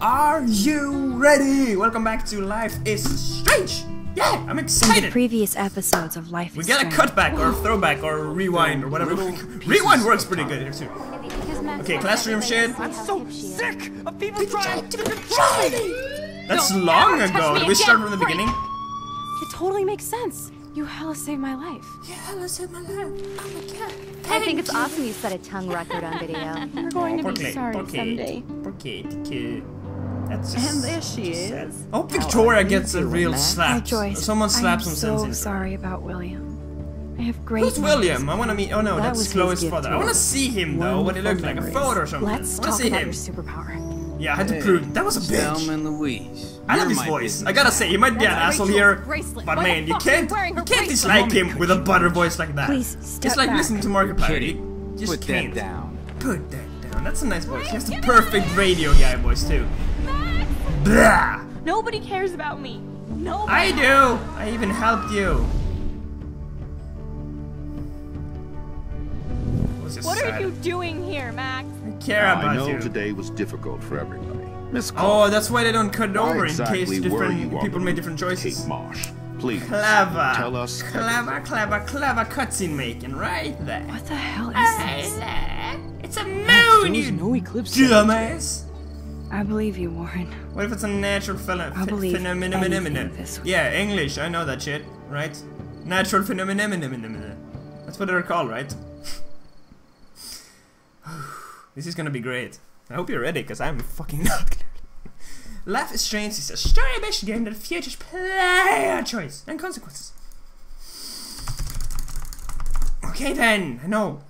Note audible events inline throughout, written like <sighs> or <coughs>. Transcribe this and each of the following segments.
Are you ready? Welcome back to Life is Strange! Yeah, I'm In the excited! previous episodes of Life We is get a cutback or throwback or rewind or whatever. <laughs> rewind works pretty good here too. Okay, classroom shit. I'm so sick of people trying to control me. That's Don't long ago. me Did we start from the beginning? It totally makes sense. You hella saved my life. Yeah, let's hit my life. I think it's awesome you set a tongue record on video. <laughs> You're going to be Kate, sorry poor Kate, someday. Poor Kate, kid. That's just And there she just sad. is. Oh, I hope Victoria gets a real Oh, slap. Joyce. Someone slaps I some am sense so into her. sorry about William. I have great Who's. William? I want to meet. Oh no, That that's was his Chloe's father. I want to see him though. What he looked like, a photo or something. Let's I want talk see about him. your superpower. Yeah, I had to prove that was a bitch. Thelma and Louise. I love his voice. I gotta say, he might be an That's asshole here, bracelet. but man, you fuck are you can't, you can't dislike him with a butter voice like that. Please, step It's like back. listening to Markiplier. Kitty, just put can't. that down. Put that down. That's a nice voice. He has the perfect radio guy voice too. Blah. Nobody cares about me. Nobody. I do. I even helped you. Just What sad. are you doing here, Max? I care I about know you. today was difficult for everybody. Miss Oh, that's why they don't cut it why over in case different people the made different choices. Kate Marsh, please. Clever. Tell us Clever, clever, clever cutscene making right there. What the hell is Hey this? there. It's a moon, There you no eclipse. dumbass. I believe you, Warren. What if it's a natural pheno- I believe phenomenon? anything this week. Yeah, English. I know that shit, right? Natural phenomenon. That's what they're called, right? This is gonna be great. I hope you're ready, because I'm fucking <laughs> not. Life is Strange is a story-based game that features player choice and consequences. Okay then, I know.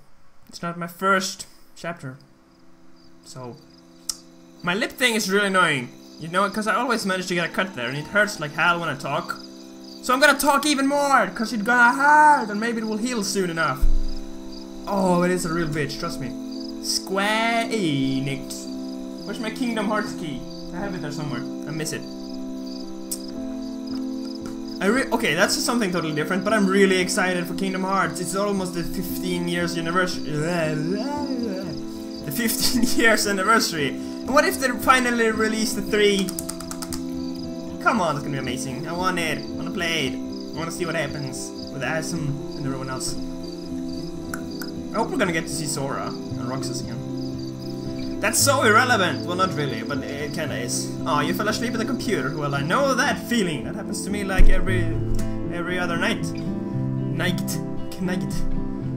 It's not my first chapter. So, my lip thing is really annoying. You know, because I always manage to get a cut there, and it hurts like hell when I talk. So I'm gonna talk even more, because it's gonna hurt, and maybe it will heal soon enough. Oh, it is a real bitch, trust me. Square Enix. Where's my Kingdom Hearts key? I have it there somewhere. I miss it. I okay, that's just something totally different, but I'm really excited for Kingdom Hearts. It's almost the 15 years anniversary. The 15 <laughs> years anniversary. And what if they finally release the 3? Come on, it's gonna be amazing. I want it. I wanna play it. I wanna see what happens with Asum and everyone else. I hope we're gonna get to see Sora Roxas again. That's so irrelevant. Well, not really, but it kinda is. Oh, you fell asleep at the computer. Well, I know that feeling. That happens to me like every every other night. Night. Night.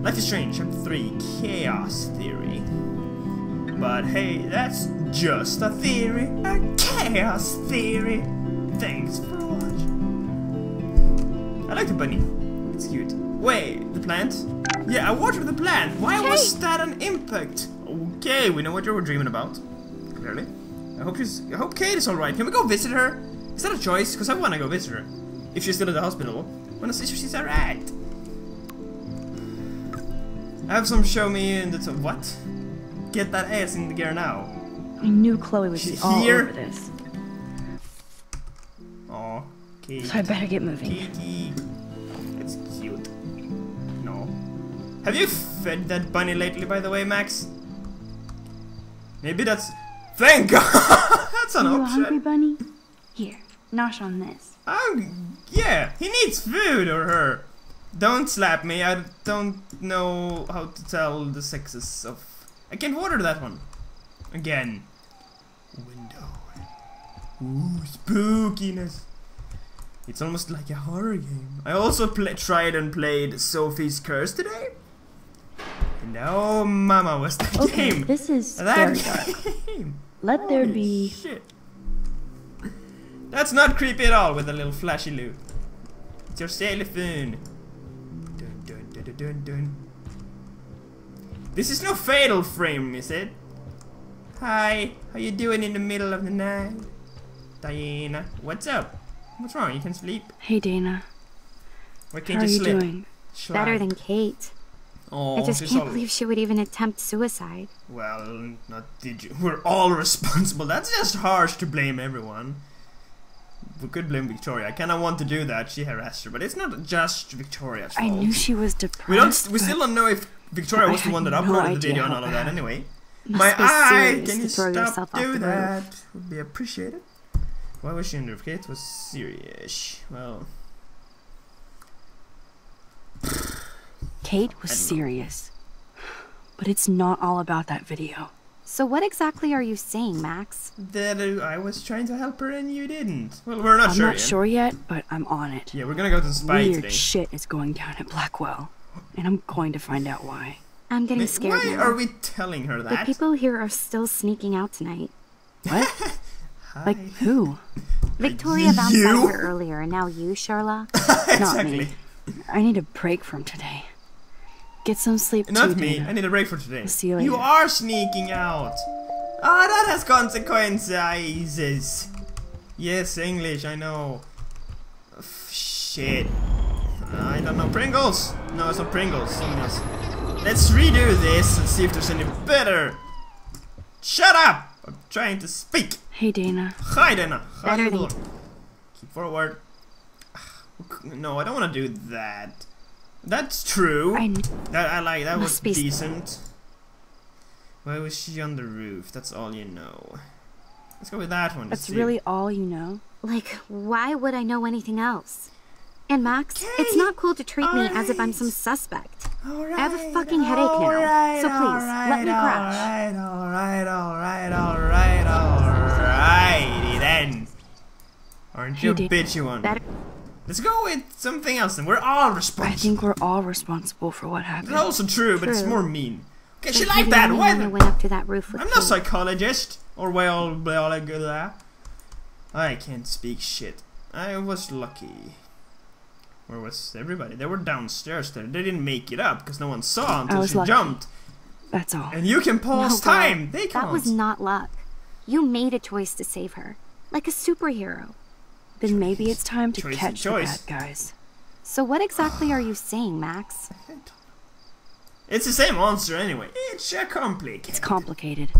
Life is Strange, Chapter 3, Chaos Theory. But hey, that's just a theory. A chaos theory. Thanks for watching. I like the bunny. It's cute. Wait, the plant? Yeah, I watered the plant. Why was that an impact? Okay, we know what you were dreaming about. Clearly. I hope she's. I hope Kate is alright. Can we go visit her? Is that a choice? Because I want to go visit her. If she's still at the hospital. I want to see if she's alright. I have some show me in the. T- what? Get that ass in the gear now. I knew Chloe would be She's all here. over this. Aw, Kate. So I better get moving. Kiki. Have you fed that bunny lately, by the way, Max? Maybe that's. Thank God! <laughs> that's an You a hungry bunny? Here, nosh on this. Um, yeah, he needs food or her. Don't slap me. I don't know how to tell the sexes of. I can't water that one. Again. Window. Ooh, spookiness. It's almost like a horror game. I also tried and played Sophie's Curse today. And oh, mama, was that Okay, game? this is that very <laughs> dark. game. Let there Holy be. Shit. That's not creepy at all with a little flashy loot. It's your telephone. Dun, dun, dun, dun, dun, dun. This is no fatal frame, is it? Hi, how you doing in the middle of the night? Diana, what's up? What's wrong? You can sleep? Hey, Dana. Why How can't are you you sleep? doing? Better Schlag. than Kate. Oh, I just can't all- believe she would even attempt suicide. Well, not did you. <laughs> We're all responsible. That's just harsh to blame everyone. We could blame Victoria. I kind of want to do that. She harassed her, but it's not just Victoria's fault. I knew she was depressed. we don't. We still don't know if Victoria was the one that no uploaded the video and all of that. Anyway, My be eye! Can you stop yourself off the roof. that? Would be appreciated. Why was she in the roof? It was serious. Well, Kate was serious. But it's not all about that video. So what exactly are you saying, Max? that uh, I was trying to help her and you didn't. Well, we're not I'm sure not yet. sure yet, but I'm on it. Yeah, we're gonna go to the spy Weird today. shit is going down at Blackwell. And I'm going to find out why. I'm getting Why scared now. are we telling her that? the people here are still sneaking out tonight. What? <laughs> like who? Victoria bounced out here earlier, and now you, Charla? <laughs> Not me. I need a break from today. Get some sleep Not too, me. Dana. I need a break for today. see you later. are sneaking out. Ah, that has consequences. Yes, English, I know. Shit. I don't know. Pringles? No, it's not Pringles. Something else. Let's redo this and see if there's any better. Shut up! I'm trying to speak. Hey, Dana. Hi, Dana. How Better you? Keep forward. No, I don't want to do that. That's true. I That I like. That was Must be decent. Why was she on the roof? That's all you know. Let's go with that one. That's see. really all you know? Like, why would I know anything else? And Max, it's not cool to treat me as if I'm some suspect. Alright, I have a fucking headache now, alright, so please, let me crash. Alright, alright, alright, alright, alrighty then. Aren't you a Hey, Dan- bitchy one? Better- Let's go with something else then. We're all responsible. I think we're all responsible for what happened. That's also true, but it's more mean. Okay, she But like you're that. only Why one the went up to that roof with I'm not a psychologist or well, blah, blah, blah. I can't speak shit. I was lucky. Where was everybody? They were downstairs there. They didn't make it up because no one saw until she lucky. jumped. That's all. And you can pause oh, No, time. They can't. That was not luck. You made a choice to save her, like a superhero. Then maybe it's time to Choice catch the bad guys. So what exactly are you saying, Max? It's the same answer anyway. It's complicated. It's complicated.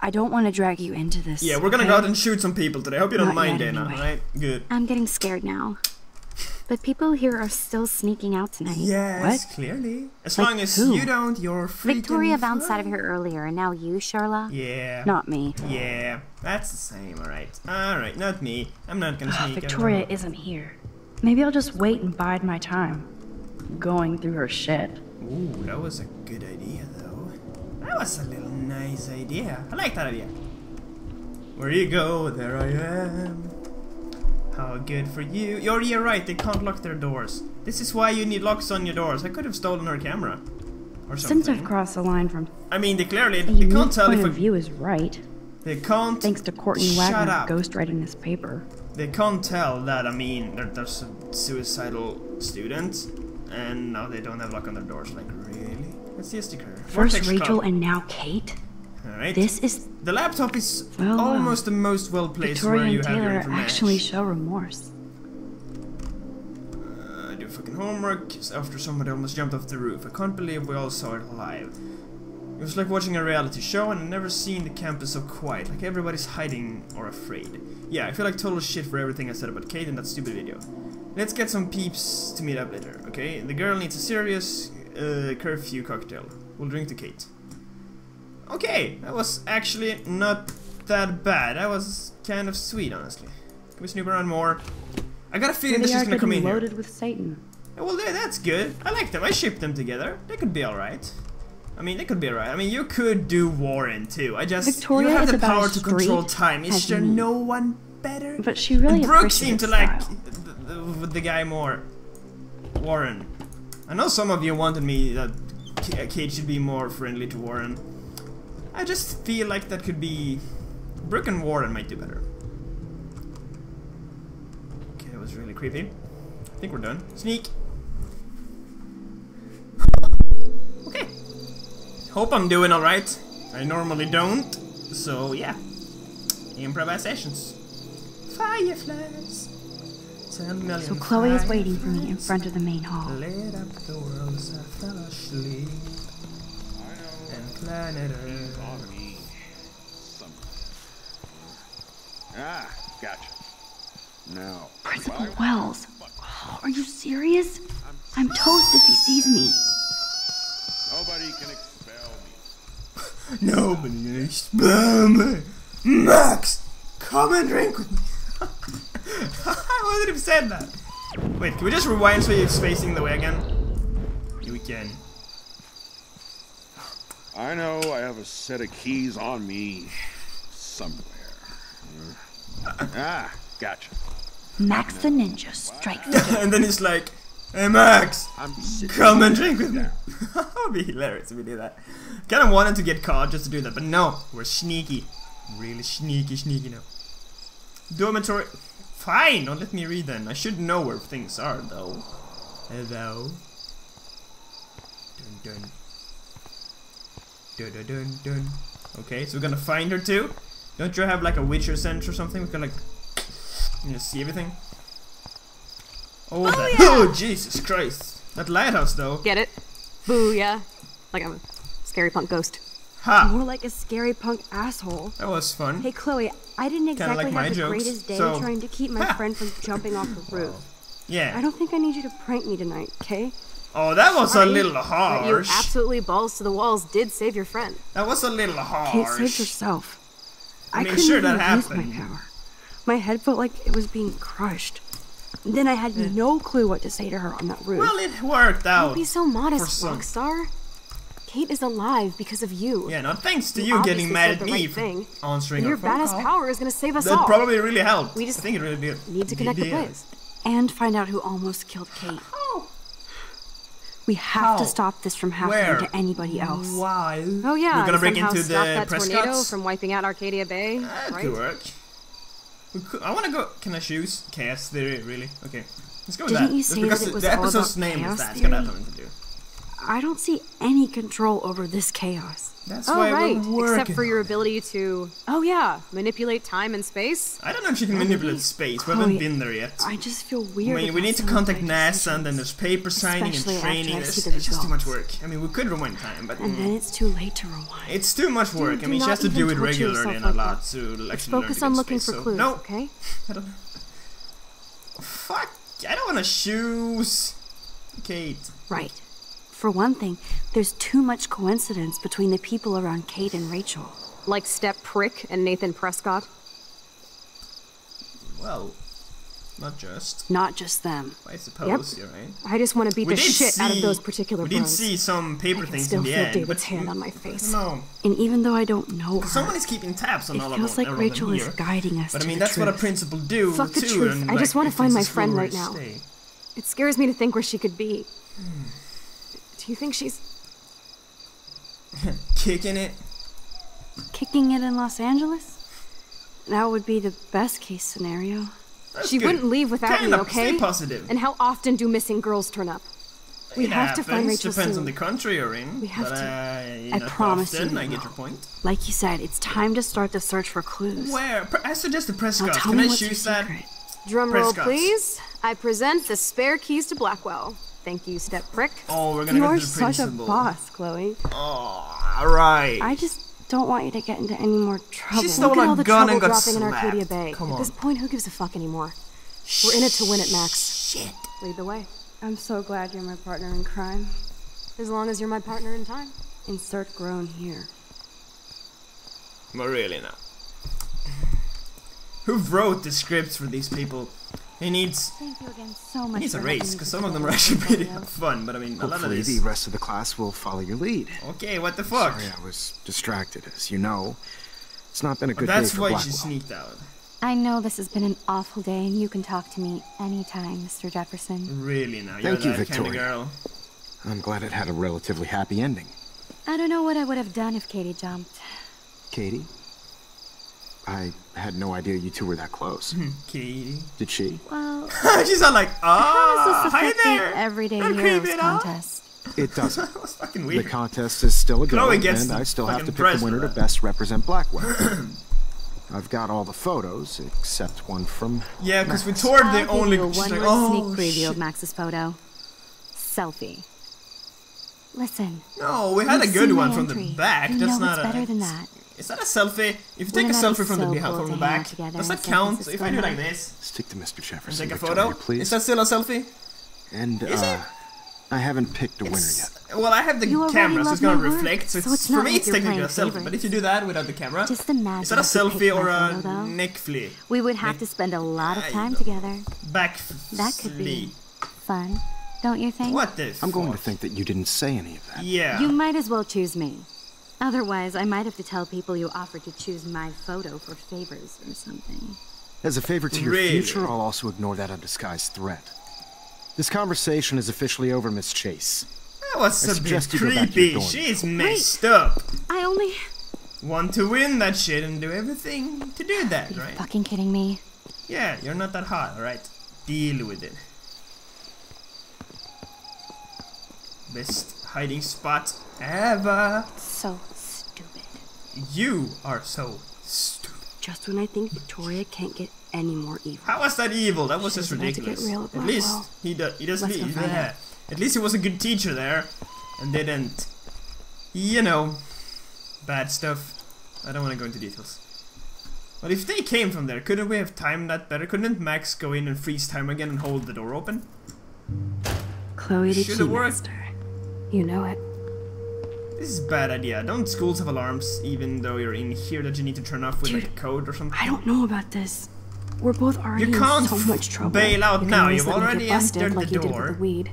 I don't want to drag you into this. Yeah, we're gonna okay? go out and shoot some people today. I Hope you don't Not mind, Dana. anyway. Right? Good. I'm getting scared now. But people here are still sneaking out tonight. Yes, What? clearly. As Like long as who? you don't, you're free. Victoria bounced out of here earlier, and now you, Charla? Yeah. Not me. Yeah, that's the same, alright. Alright, not me. I'm not gonna ah, sneak. I Victoria isn't here. Maybe I'll just wait and bide my time. Going through her shit. Ooh, that was a good idea, though. That was a little nice idea. I like that idea. Where you go, there I am. How good for you. You're, you're right, they can't lock their doors. This is why you need locks on your doors. I could have stolen her camera. Or something. Since I've crossed the line from I mean, they clearly they can't tell point if of a, view is right, they can't. thanks to Courtney Wagner ghostwriting this paper. They can't tell that, I mean, there, there's a suicidal student, and now they don't have lock on their doors. Like, really? Let's see a sticker. First Vortex Rachel Club. and now Kate? Alright. This is The laptop is Well, uh, almost the most well placed where you and have your information. actually show remorse. Uh, I do fucking homework after somebody almost jumped off the roof. I can't believe we all saw it live. It was like watching a reality show and I've never seen the campus so quiet, like everybody's hiding or afraid. Yeah, I feel like total shit for everything I said about Kate in that stupid video. Let's get some peeps to meet up later, okay? The girl needs a serious uh, curfew cocktail. We'll drink to Kate. Okay, that was actually not that bad. That was kind of sweet, honestly. Can we snoop around more? I got a feeling this is gonna come in getting here. loaded with Satan. Yeah, Well, yeah, that's good. I like them. I shipped them together. They could be alright. I mean, they could be alright. I mean, you could do Warren too. I just Victoria you have the power to control time. Is there me. no one better? But she really and Brooke seemed to like the, the, the guy more. Warren. I know some of you wanted me that Kate should be more friendly to Warren. I just feel like that could be. Brooke and Warren might do better. Okay, that was really creepy. I think we're done. Sneak. <laughs> Okay. Hope I'm doing alright. I normally don't. So, yeah. Improvisations. Fireflies. So Chloe is waiting for me in front of the main hall. Planet Earth. Ah, gotcha. Now, Principal Wells. Oh, are you serious? I'm toast if he sees me. nobody can expel me. <laughs> Nobody knows. Bum. Max, come and drink with me. <laughs> Why would he have said that? Wait, can we just rewind so he's facing the way again? Yeah, we can. I know I have a set of keys on me somewhere. ah, gotcha. Max the Ninja strikes. <laughs> and then he's like, Hey Max, I'm come and drink with me. down. <laughs> that would be hilarious if we did that. Kind of wanted to get caught just to do that, but no, we're sneaky. Really sneaky, sneaky now. Dormitory. Fine, don't let me read then. I should know where things are, though. Hello. Dun dun. Dun dun dun dun. Okay, so we're gonna find her too. Don't you have like a Witcher sense or something? We can like, you know, see everything. Oh, oh that. Oh, Jesus Christ! That lighthouse, though. Get it? Booyah. Like I'm a scary punk ghost. Ha! More like a scary punk asshole. That was fun. Hey, Chloe, I didn't exactly like my have the jokes, greatest day so- trying to keep my friend from jumping off the roof. Yeah. I don't think I need you to prank me tonight, okay? Oh, that was a little But you absolutely balls to the walls did save your friend. That was a little harsh. Kate saved harsh. herself. I I, mean, couldn't sure, even that use happened. my power. My head felt like it was being crushed. Then I had no clue what to say to her on that roof. Well, it worked out. Don't be so modest. Rockstar. Kate is alive because of you. Yeah, not thanks to You you getting mad at me right for thing. answering your badass call. power is gonna save us That all. probably really helped. We just I think it really did. need to connect the players. and find out who almost killed Kate. We have How? to stop this from happening Where? to anybody else. Why? Oh yeah, We're gonna break into stop the that tornado Prescotts? from wiping out Arcadia Bay, That right? could work. We could, I want to go. Can I choose chaos theory? Really? Okay. Let's go with Didn't that. you say because that it the- was the all episode's about name is that. It's have theory? to do. I don't see any control over this chaos. That's Oh why right, we're except for your ability to, oh yeah, manipulate time and space. I don't know if she can manipulate space. We haven't been there yet. I just feel weird. I weird. mean, we need to contact my NASA, and then there's paper signing Especially and training. It's, it's just too much work. I mean, we could rewind time, but And mm, then it's too late to rewind. it's too much work. I do mean, she has to do it torture regularly yourself and a lot that. to actually Let's learn focus to on looking space, for so- clues, No, okay? <laughs> I don't. Fuck! I don't want to shoes. Kate. Right. For one thing, there's too much coincidence between the people around Kate and Rachel. Like Step Prick and Nathan Prescott. Well, not just. Not just them. I suppose you're right. I just want to beat We the shit see, out of those particular We did bros. see some paper I can things still in the feel end, David's but hand on my face. No, And even though I don't know her, someone is keeping tabs on it all of feels them. like all of them Rachel is here. guiding us But I mean, the that's what a principal do Fuck the too. truth. And, I just wanna find my friend right now. stay. It scares me to think where she could be. Hmm. Do you think she's <laughs> Kicking it. Kicking it in Los Angeles? That would be the best case scenario. That's She good. wouldn't leave without Kinda, me, okay? Stay positive. And how often do missing girls turn up? We It have to find happens, Rachel Depends soon. on the country you're in. We have but, to. Uh, I promise often, you I get your point. Like you said, it's time to start the search for clues. Where? I suggest the Now Prescott. tell Can me I what's your choose that? secret. Drum roll, please. I present the spare keys to Blackwell. Thank you, Step Prick. Oh, we're gonna You go are to the such a boss, Chloe. Oh, alright. I just don't want you to get into any more trouble. stole Look at a all the gun trouble and got dropping in. Arcadia Bay. Come At this point, who gives a fuck anymore? We're in it to win it, Max. Shit. Lead the way. I'm so glad you're my partner in crime. As long as you're my partner in time. Insert groan here. But really now. Who wrote the scripts for these people? He needs Thank you again so he much. needs a for raise helping me because some of them are actually <laughs> pretty fun. But I mean, a lot of Hopefully, the rest of the class will follow your lead. Okay, what the fuck? Sorry, I was distracted, as you know. It's not been a good That's day for why Blackwell. she sneaked out. I know this has been an awful day, and you can talk to me anytime, Mr. Jefferson. Really now, you're Thank you, that kind of Victoria. girl. I'm glad it had a relatively happy ending. I don't know what I would have done if Katie jumped. Katie? I had no idea you two were that close. Katie. Did she? Well, <laughs> She's all like, how does ah, this hi there. everyday Don't heroes creep it up. contest? It <laughs> doesn't. That was fucking the contest is still a go, Chloe and I still have to pick the winner to best represent Blackwell. <clears throat> I've got all the photos, except one from yeah, because we toured the I'll only. give you a she's like, oh, sneak preview shit. of Max's photo. Selfie. Listen, No, we had a good one my from the back. You That's know not it's a. better than that. Is that a selfie? If you take Wouldn't a selfie from the behind, cool from the to hang out back, does that count? If I do like this Stick to Mr. and Jefferson. take a Victoria, photo, please. is that still a selfie? And Is uh, it? I haven't picked a winner It's- yet. Well, I have the You camera, so it's gonna reflect. So, so it's, it's for me, like it's technically a playing selfie. But if you do that without the camera, Just imagine is that a selfie or a photo, neck flea? We would have to spend a lot of time together. Back That could be fun, don't you think? What this? I'm going to think that you didn't say any of that. Yeah. You might as well choose me. Otherwise, I might have to tell people you offered to choose my photo for favors or something. As a favor to your Really? future, I'll also ignore that undisguised threat. This conversation is officially over, Miss Chase. That was I a bit suggest you go back creepy. your dorm. She's messed up. I only. Want to win that shit and do everything to do that, Are you right? fucking kidding me? Yeah, you're not that hot, alright? Deal with it. Best hiding spot ever. So stupid. You are so stupid. Just when I think Victoria can't get any more evil. How was that evil? That was just was about to get ridiculous. at At least Blackwell. he does. He does. Let's He, yeah. At least he was a good teacher there, and didn't, you know, bad stuff. I don't want to go into details. But if they came from there, couldn't we have timed that better? Couldn't Max go in and freeze time again and hold the door open? Chloe the Should've. Keymaster. You know it. This is a bad idea. Don't schools have alarms, even though you're in here that you need to turn off with like a code or something? I don't know about this. We're both already You can't in so much trouble. bail out You now. You've let me get already entered like the you did with door. the weed.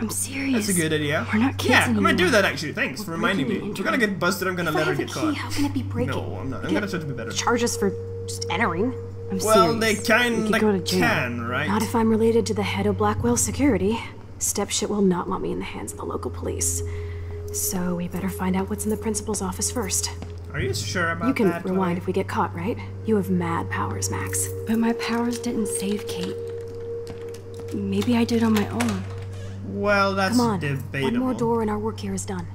I'm serious. That's a good idea. We're not kids Yeah, I'm gonna do that actually. Thanks for We're reminding me. If we're gonna get busted, I'm gonna If I let her have a get key, caught. how can it be breaking? No, I'm not. I'm gonna try to be better. Charges for just entering. I'm Well, they serious. kind go to jail. can, right? Not if I'm related to the head of Blackwell Security. Stepshit will not want me in the hands of the local police. So we better find out what's in the principal's office first. Are you sure about that? You can that? rewind Chloe? if we get caught, right? You have mad powers, Max. But my powers didn't save Kate. Maybe I did on my own. Well, that's Come on. debatable. One more door and our work here is done.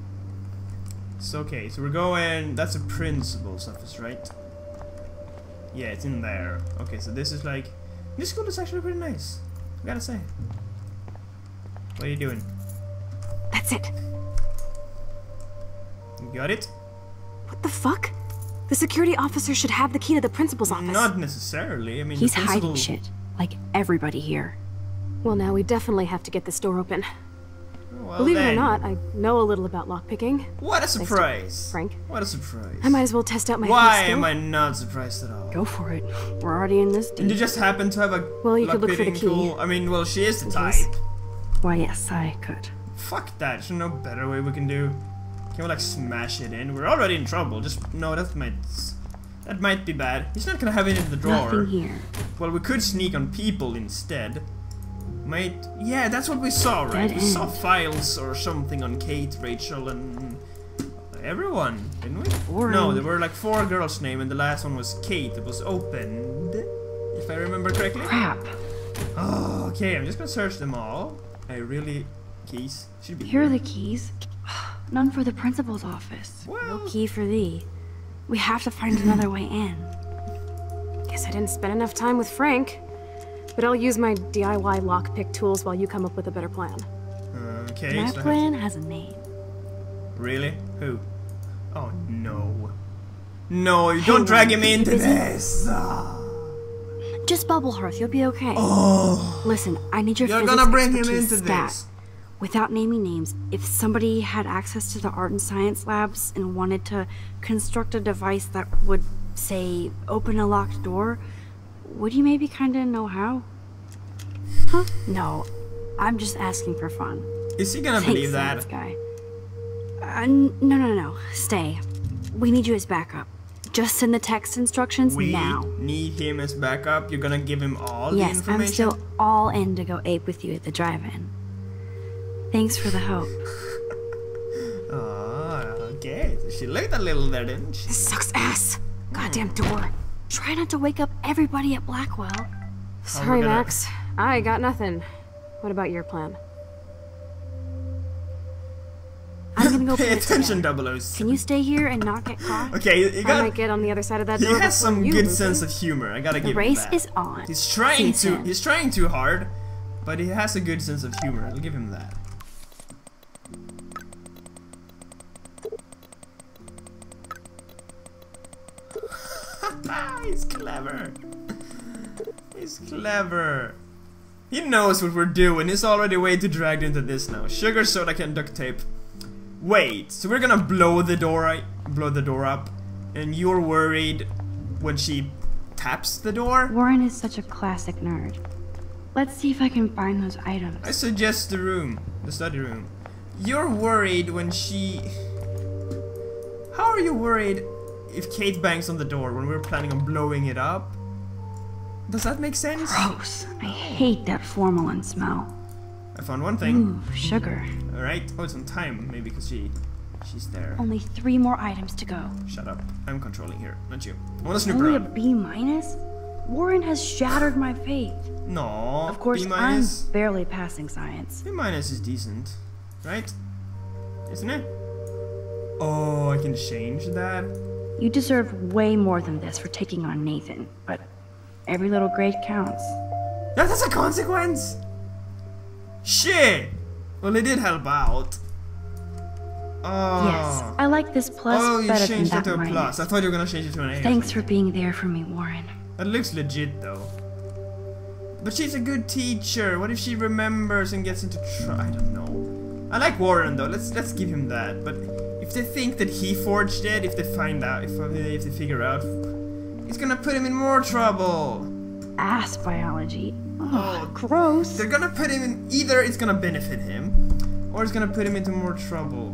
It's okay. So we're going. That's a principal's office, right? Yeah, it's in there. Okay, so this is like. This school is actually pretty nice. I gotta say. What are you doing? That's it. You got it? What the fuck? The security officer should have the key to the principal's office. Not necessarily. I mean, He's principal- hiding shit. Like everybody here. Well, now we definitely have to get this door open. Well, Believe it or not, I know a little about lockpicking. What a surprise! Frank. What a surprise! I might as well test out my Why am eh? I not surprised at all? Go for it. We're already in this And you just happen to have a Well, you could look for the key. tool? I mean, well, she is the In type. case. Why, yes, I could. Fuck that. There's no better way we can do. Can we like smash it in? We're already in trouble. Just no, that might that might be bad. He's not gonna have it in the drawer. Nothing here. Well, we could sneak on people instead. Might yeah, that's what we saw, right? Dead we saw files or something on Kate, Rachel, and everyone, didn't we? Boring. No, there were like four girls' name, and the last one was Kate. It was opened, if I remember correctly. Crap. Oh, okay. I'm just gonna search them all. I really keys should be Here are the keys. None for the principal's office. Well- No key for thee. We have to find another way in. Guess I didn't spend enough time with Frank. But I'll use my DIY lockpick tools while you come up with a better plan. Okay. My so plan has a name. Really? Who? Oh no. No, you don't drag him into this. Just bubble hearth, you'll be okay. Oh, Listen, I need your you're physics gonna bring him into stat. this. Without naming names, if somebody had access to the art and science labs and wanted to construct a device that would, say, open a locked door, would you maybe kinda know how? Huh? No. I'm just asking for fun. Is he gonna Thanks, believe that? guy. Uh, no, no, no. Stay. We need you as backup. Just send the text instructions We now. need him as backup. You're gonna give him all the information? Yes, I'm still all in to go ape with you at the drive-in. Thanks for the hope. Oh, okay. She looked a little there, didn't she? This sucks ass. Goddamn door. Try not to wake up everybody at Blackwell. Sorry, gonna- Max. I got nothing. What about your plan? I'm gonna go <laughs> Pay attention, double oh O's. Can you stay here and not get caught? Okay, you, you I got. might get on the other side of that door. He has some you, good Luther. sense of humor. I gotta The give him race that. is on. He's trying to. He's trying too hard, but he has a good sense of humor. I'll give him that. Ah, he's clever. He's clever. He knows what we're doing. He's already way too dragged into this now. Sugar, soda can duct tape. Wait, so we're gonna blow the door, blow the door up, and you're worried when she taps the door? Warren is such a classic nerd. Let's see if I can find those items. I suggest the room, the study room. You're worried when she. How are you worried if Kate bangs on the door when we're planning on blowing it up? Does that make sense? Gross. I hate that formalin smell. I found one thing. Ooh, sugar. Alright. Oh, it's on time. Maybe because she. She's there. Only three more items to go. Shut up. I'm controlling here, not you. I wanna snoop Only a. B minus? Warren has shattered my faith. No. Of course, B I'm minus. barely passing science. B minus is decent, right? Isn't it? Oh, I can change that. You deserve way more than this for taking on Nathan, but every little grade counts. Yeah, that's a consequence. Shit. Well, it did help out. Oh. Yes, I like this plus oh, you better than changed it that to a minus. plus. I thought you were gonna change it to an A. Thanks for being there for me, Warren. That looks legit though. But she's a good teacher. What if she remembers and gets into trouble? I don't know. I like Warren though. Let's let's give him that. But if they think that he forged it, if they find out, if if they figure out, it's gonna put him in more trouble. Ass biology. Oh, Ugh, gross. They're gonna put him in. Either it's gonna benefit him, or it's gonna put him into more trouble.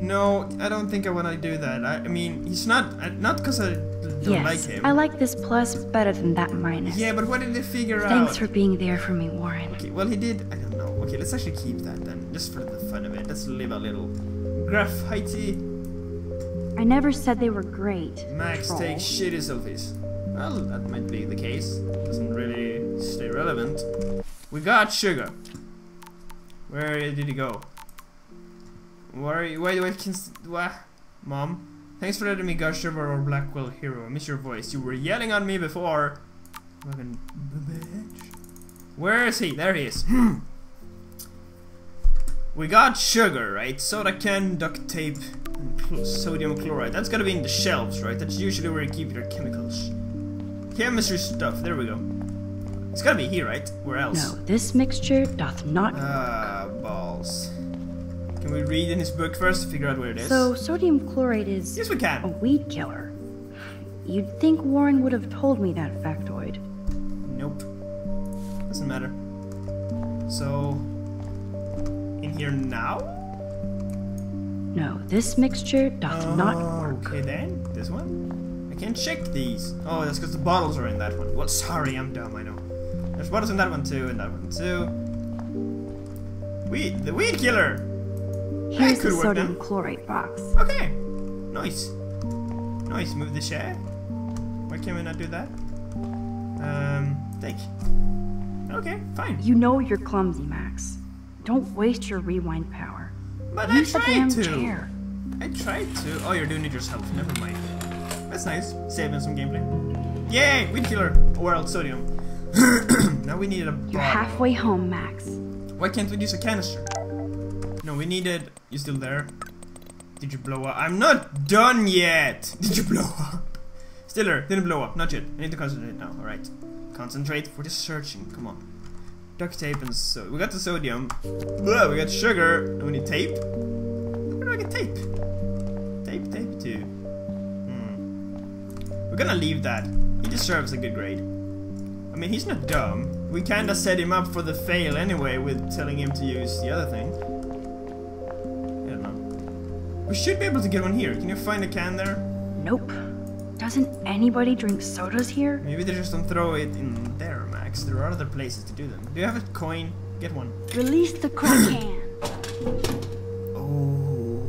No, I don't think I wanna do that. I, I mean, he's not. Not because I don't Yes, like him. I like this plus better than that minus. yeah, but what did they figure Thanks out? Thanks for being there for me, Warren. Okay, well, he did. I don't know. Okay, let's actually keep that then, just for the fun of it. Let's live a little graffiti. I never said they were great. Max troll. takes shitty selfies. Well, that might be the case. Doesn't really stay relevant. We got sugar. Where did he go? Where? Why do I can? What? Mom, thanks for letting me gush over our Blackwell hero. I miss your voice. You were yelling at me before. Fucking bitch. Where is he? There he is. <clears throat> we got sugar, right? Soda can, duct tape, and sodium chlorate. That's gotta be in the shelves, right? That's usually where you keep your chemicals. Chemistry stuff. There we go. It's gotta be here, right? Where else? No, this mixture doth not. Ah, balls. Can we read in his book first to figure out where it is? so, sodium chlorate is yes, we can. a weed killer. You'd think Warren would have told me that factoid. Nope. Doesn't matter. So, here now? No, this mixture doth not Oh, work. Okay then, this one. I can't check these. Oh, that's because the bottles are in that one. Well, sorry, I'm dumb. I know. There's bottles in that one too, and that one too. Weed, the weed killer. Here's could the work sodium then. chloride box. Okay, nice, nice. Move the chair. Why can we not do that? Um, take. Okay, fine. You know you're clumsy, Max. Don't waste your rewind power. But Use I the tried damn to. chair. I tried to. Oh, you're doing it yourself. Never mind. That's nice. Saving some gameplay. Yay! Wind killer. World sodium. <clears throat> now we need a bottle. You're halfway home, Max. Why can't we use a canister? No, we needed. You still there? Did you blow up? I'm not done yet. <laughs> Did you blow up? Still there. Didn't blow up. Not yet. I need to concentrate now. All right. Concentrate. We're just searching. Come on. Duct tape and so we got the sodium. Blah, we got sugar. And we need tape. Where do I get tape? Tape, tape too. Hmm. We're gonna leave that. He deserves a good grade. I mean, he's not dumb. We kinda set him up for the fail anyway with telling him to use the other thing. I don't know. We should be able to get one here. Can you find a can there? Nope. Doesn't anybody drink sodas here? Maybe they just don't throw it in there, There are other places to do them. Do you have a coin? Get one. Release the crack <coughs> can. Oh.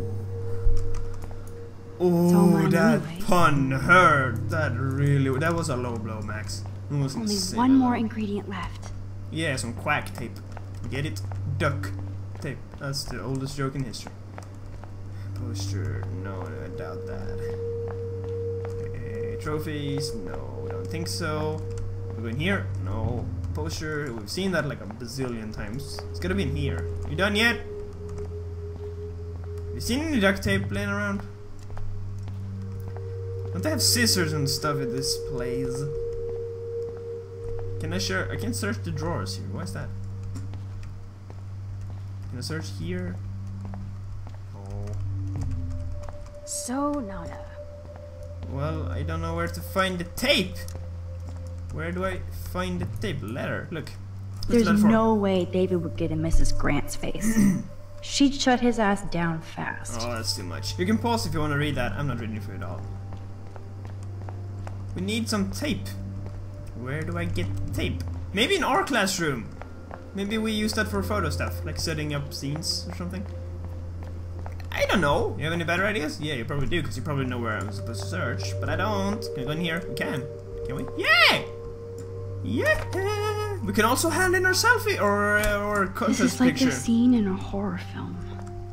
Oh, that anyway. pun hurt. That really. That was a low blow, Max. It was Only one more ingredient left. Yeah, some quack tape. Get it? Duck tape. That's the oldest joke in history. Poster. No, I doubt that. Eh, trophies. No, don't think so. We go in here. No. Poster. We've seen that like a bazillion times. It's gotta be in here. You done yet? You seen any duct tape laying around? Don't they have scissors and stuff at this place? Can I share? I can search the drawers here. Why is that? Can I search here? Oh. So, Nada. Well, I don't know where to find the tape. Where do I find the tape? Letter. Look. There's no way David would get in Mrs. Grant's face. <clears throat> She'd shut his ass down fast. Oh, that's too much. You can pause if you want to read that. I'm not reading it for it at all. We need some tape. Where do I get tape? Maybe in our classroom. Maybe we use that for photo stuff, like setting up scenes or something. I don't know. You have any better ideas? Yeah, you probably do, because you probably know where I'm supposed to search. But I don't. Can I go in here? We can. Can we? Yeah! Yeah! We can also hand in our selfie or uh, or This is like picture. a scene in a horror film.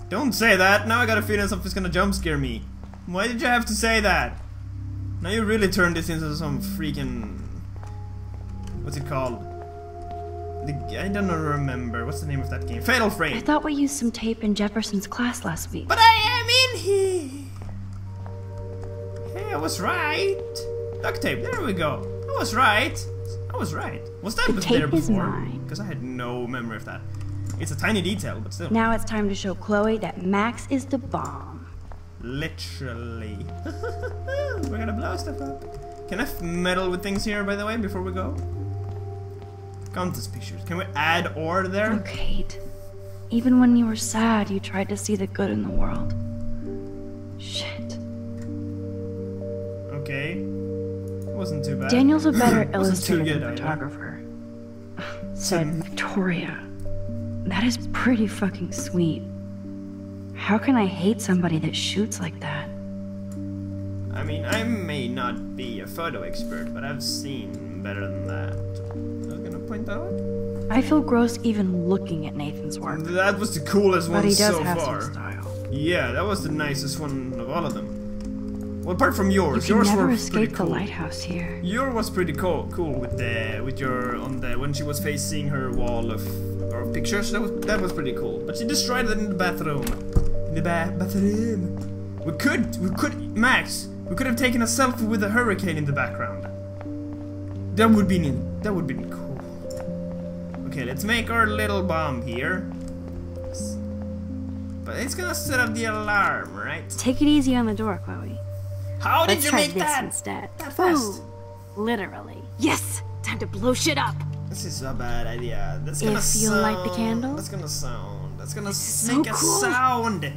Don't say that. Now I got a feeling something's gonna jump scare me. Why did you have to say that? Now you really turned this into some freaking. What's it called? The, I don't remember. What's the name of that game? Fatal Frame. I thought we used some tape in Jefferson's class last week. But I am in here. Hey, I was right. Duct tape. There we go. I was right. I was right. Was that The there before? Because I had no memory of that. It's a tiny detail, but still. Now it's time to show Chloe that Max is the bomb. Literally. <laughs> We're gonna blow stuff up. Can I f- meddle with things here, by the way, before we go? Contest pictures. Can we add or there? Oh, Kate. Even when you were sad, you tried to see the good in the world. Shit. Okay. Wasn't too bad. Daniel's a better illustrator good, than photographer. Said Victoria. That is pretty fucking sweet. How can I hate somebody that shoots like that? I mean, I may not be a photo expert, but I've seen better than that. I was gonna point that out. I feel gross even looking at Nathan's work. That was the coolest But one so far. Yeah, that was the nicest one of all of them. Well, apart from yours, can yours never escape pretty the cool. lighthouse here. Your was pretty cool, cool with the with your on the when she was facing her wall of or pictures. That was that was pretty cool. But she destroyed it in the bathroom. In the ba- bathroom. We could we could Max. We could have taken a selfie with a hurricane in the background. That would be. That would be cool. Okay, let's make our little bomb here. But it's gonna set up the alarm, right? Take it easy on the door, Chloe. How did Let's you try make this that? instead. That fast? Literally. Yes! Time to blow shit up! This is a bad idea. That's gonna If sound. you light the candle? That's gonna sound. That's gonna so make a cool. sound.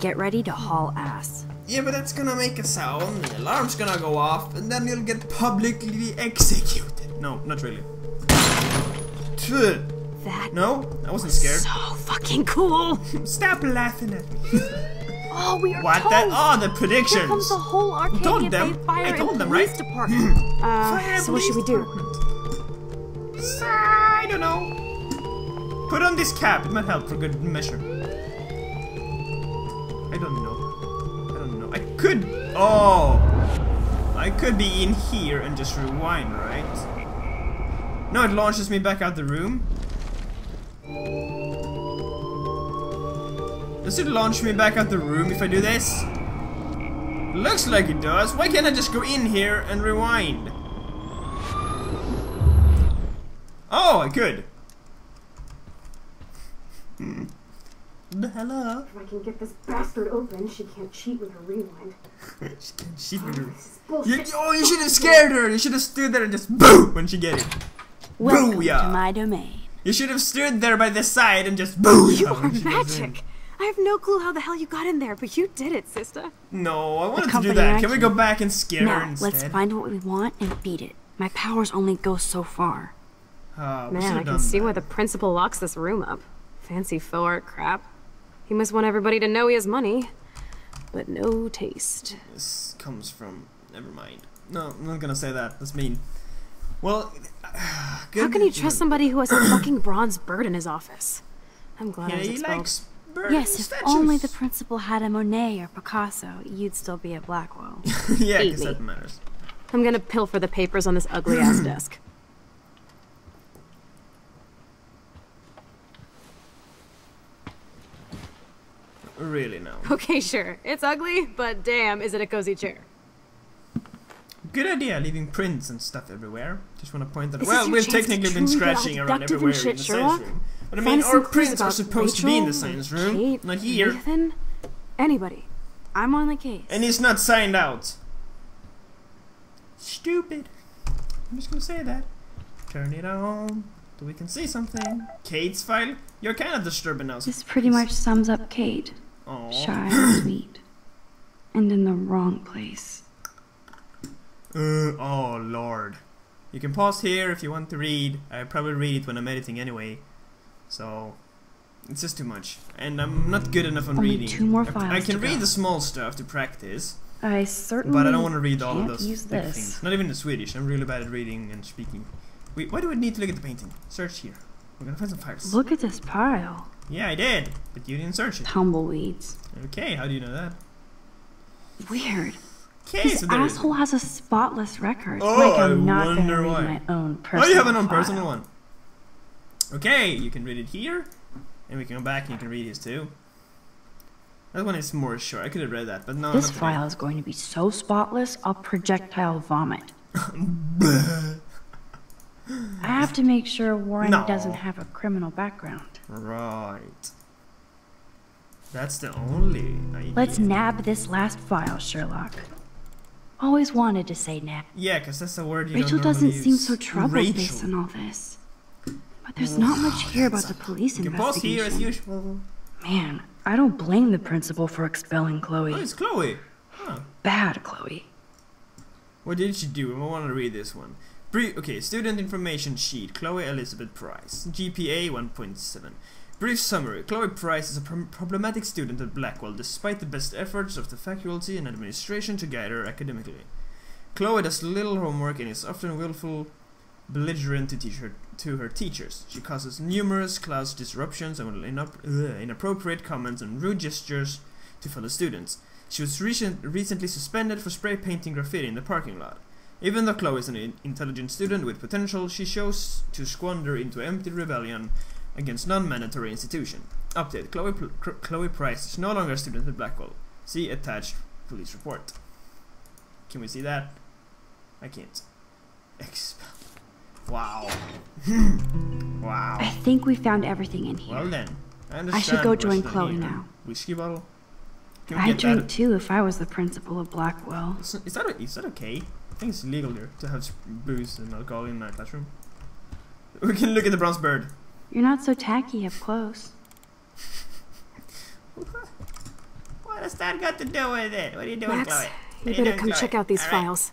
Get ready to haul ass. Yeah, but that's gonna make a sound. The alarm's gonna go off, and then you'll get publicly executed. No, not really. That No, I wasn't scared. so fucking cool! <laughs> Stop laughing at me. <laughs> Oh, we are what toast! the? Oh, the Here predictions. comes the whole Arcadia told them. Fire I told and them, Police right? Department. uh, Fire so what should we do? I don't know. Put on this cap. It might help for good measure. I don't know. I don't know. I could. Oh. I could be in here and just rewind, right? No, it launches me back out the room. Does it launch me back out the room if I do this? Looks like it does. Why can't I just go in here and rewind? Oh, I could. Hmm. Hello. If I can get this bastard open, she can't cheat with her rewind. <laughs> she would do- This is bullshit. You, oh, you should have scared her. You should have stood there and just boo when she get it. Welcome Booyah. to my domain. You should have stood there by the side and just boo. You are magic! I have no clue how the hell you got in there, but you did it, sister. No, I wanted to do that. I Can we go back and scare her Now, instead? let's find what we want and beat it. My powers only go so far. Ah, we Man, I can see that. why the principal locks this room up. Fancy faux art crap. He must want everybody to know he has money, but no taste. This comes from. Never mind. No, I'm not gonna say that. That's mean. Well, good. <sighs> How can you trust somebody who has a fucking <clears throat> bronze bird in his office? I'm glad Yeah, I was he expelled. likes birds Yes, if statues. only the principal had a Monet or Picasso, you'd still be at Blackwell. <laughs> yeah, because that matters. I'm gonna pilfer the papers on this ugly ass <clears throat> desk. Really, no. Okay, sure. It's ugly, but damn, is it a cozy chair. Good idea, leaving prints and stuff everywhere. Just want to point that. This well, we've technically been truly get all scratching around everywhere and in the Sherlock. science room. But I mean, our prints are supposed to be in the Rachel, science room, Kate, not here. Nathan, anybody. I'm on the case. And it's not signed out. Stupid. I'm just gonna say that. Turn it on so we can see something. Kate's file? You're kind of disturbing us. This pretty much sums up Kate. Aw. Shy and <clears throat> sweet. And in the wrong place. Uh, oh lord. You can pause here if you want to read. I probably read it when I'm editing anyway. So it's just too much. And I'm not good enough on Only reading. two more I- files I can read go. the small stuff to practice, I certainly but I don't want to read all of those use big this. things. Not even in Swedish. I'm really bad at reading and speaking. Wait, why do we need to look at the painting? Search here. We're gonna find some files. Look at this pile. Yeah, I did, but you didn't search it. Tumbleweeds. Okay, how do you know that? Weird. Okay, This so asshole has a spotless record. Oh, like I'm I not wonder gonna read why. my own Oh, personal you have an own personal one. Okay, you can read it here, and we can go back and you can read his too. That one is more sure. I could have read that, but no. This file is going to be so spotless, I'll projectile vomit. <laughs> I have to make sure Warren No. doesn't have a criminal background. Right. That's the only idea. Let's nab this last file, Sherlock. Always wanted to say nab. Yeah, because that's the word you Rachel doesn't normally seem so troubled Rachel. based on all this. But there's not much here about the police You can pause here as investigation. usual. Man, I don't blame the principal for expelling Oh, Chloe. it's Chloe. Huh. Bad Chloe. What did she do? I want to read this one. Brief, okay, student information sheet. Chloe Elizabeth Price. GPA 1.7. Brief summary. Chloe Price is a problematic student at Blackwell despite the best efforts of the faculty and administration to guide her academically. Chloe does little homework and is often willful, belligerent to, teach her, to her teachers. She causes numerous class disruptions and inappropriate comments and rude gestures to fellow students. She was recent, recently suspended for spray painting graffiti in the parking lot. Even though Chloe is an in- intelligent student with potential, she chose to squander into empty rebellion against non-mandatory institution. Update: Chloe, Chloe Price is no longer a student at Blackwell. See attached police report. Can we see that? I can't. Expel. Wow. Hmm. wow. I think we found everything in here. Well then, I understand. I should go join Chloe here. now. Whiskey bottle. I'd drink that? too if I was the principal of Blackwell. Is, is that is that okay? I think it's illegal here to have booze and alcohol in my classroom. We can look at the bronze bird. You're not so tacky up close. <laughs> What has that got to do with it? What are you doing, Max, Chloe? you better come Chloe? check out these right. files.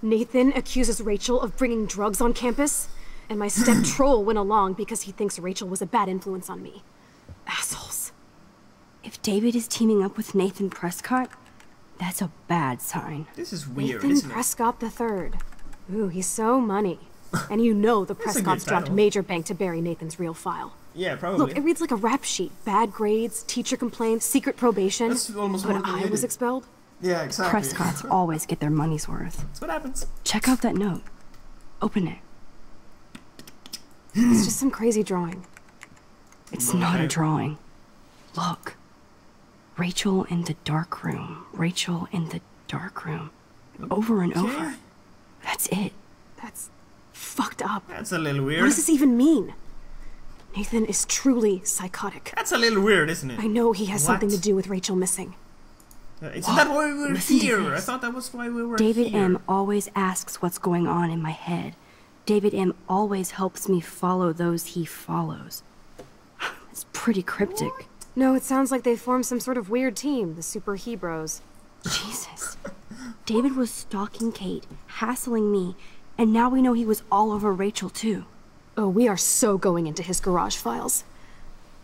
Nathan accuses Rachel of bringing drugs on campus, and my step <clears throat> troll went along because he thinks Rachel was a bad influence on me. Assholes. If David is teaming up with Nathan Prescott, that's a bad sign. This is weird, Nathan isn't Prescott the third. Ooh, he's so money. <laughs> And you know the That's a good Prescotts dropped major bank to bury Nathan's real file. Yeah, probably. Look, it reads like a rap sheet. Bad grades, teacher complaints, secret probation. That's almost but I was expelled. Yeah, exactly. Prescotts always get their money's worth. That's what happens. Check out that note. Open it. It's just some crazy drawing. It's not a drawing. Look. Rachel in the dark room. Rachel in the dark room. Over and Okay. over. That's it. That's fucked up. That's a little weird. What does this even mean? Nathan is truly psychotic. That's a little weird, isn't it? I know he has something to do with Rachel missing. Uh, Isn't that why we were Listen here? I thought that was why we were David here. M. always asks what's going on in my head. David M. always helps me follow those he follows. <sighs> It's pretty cryptic. No, it sounds like they formed some sort of weird team, the Super Hebrews. Jesus. David was stalking Kate, hassling me, and now we know he was all over Rachel too. Oh, we are so going into his garage files.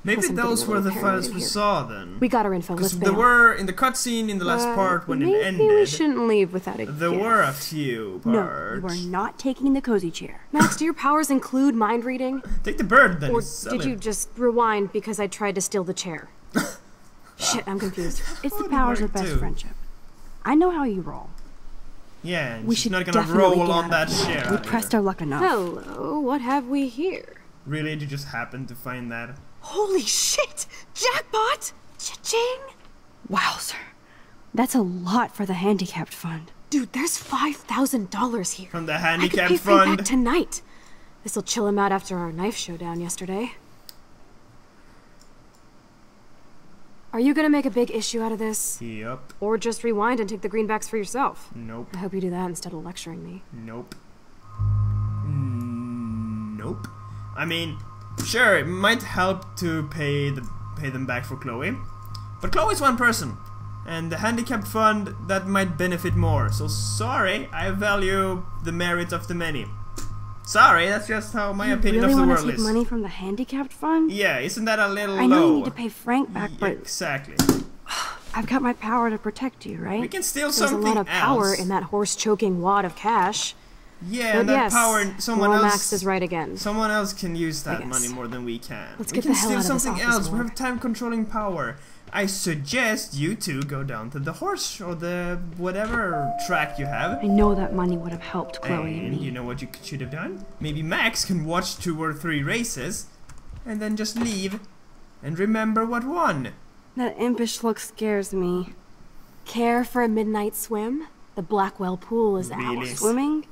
Maybe Plus I'm getting those were the paranoid files we here. saw then. We got our info. Let's Because there bail. were in the cutscene in the last Uh, part when maybe it ended. we shouldn't leave without a There gift. were a few parts. No, you are not taking the cozy chair. Max, do your powers include mind reading? <laughs> Take the bird then. Or sell did it. you just rewind because I tried to steal the chair? <laughs> Shit, I'm confused. It's the powers of best too. friendship. I know how you roll. Yeah, and We she's should not gonna roll on that chair. We pressed our luck enough. Hello, what have we here? Really, did you just happen to find that? Holy shit! Jackpot! Cha-ching! Wow, sir. That's a lot for the handicapped fund. Dude, there's $5,000 here. From the I could pay Frank fund. back tonight. This'll chill him out after our knife showdown yesterday. Are you gonna make a big issue out of this? Yep. Or just rewind and take the greenbacks for yourself? Nope. I hope you do that instead of lecturing me. Nope. Nope. I mean, sure, it might help to pay the pay them back for Chloe, but Chloe's one person, and the handicapped fund that might benefit more. So sorry, I value the merit of the many. Sorry, that's just how my you opinion really of the want world to take is. money from the handicapped fund? Yeah, isn't that a little I know low? you need to pay Frank back, Yeah, but exactly. I've got my power to protect you, right? We can steal There's a lot of power in that horse choking wad of cash. Yeah, But and that yes, power. Someone else. Max is right again. Someone else can use that money more than we can. Let's we get can the hell steal out of something else. We have time controlling power. I suggest you two go down to the horse or the whatever track you have. I know that money would have helped Chloe and And you know what you should have done? Maybe Max can watch two or three races and then just leave and remember what won. That impish look scares me. Care for a midnight swim? The Blackwell pool is Really? ours. Swimming?